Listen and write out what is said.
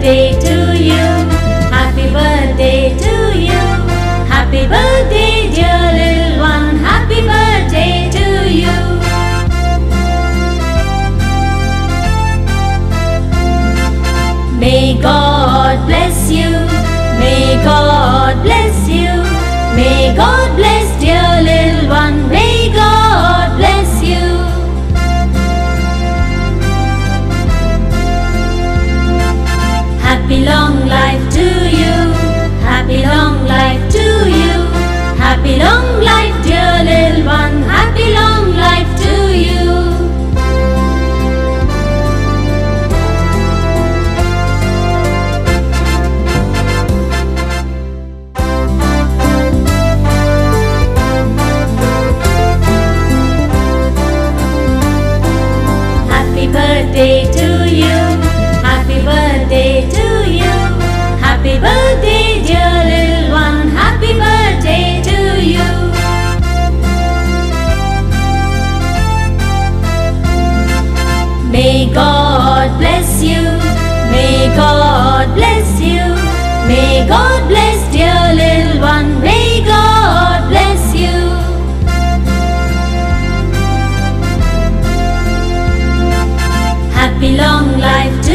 birthday to you. Happy birthday to you. Happy birthday, dear little one. Happy birthday to you. May God bless you. May God bless you. May God bless dear little birthday to you. Happy birthday to you. Happy birthday, dear little one. Happy birthday to you. May God bless you. May God bless you. May God happy long life to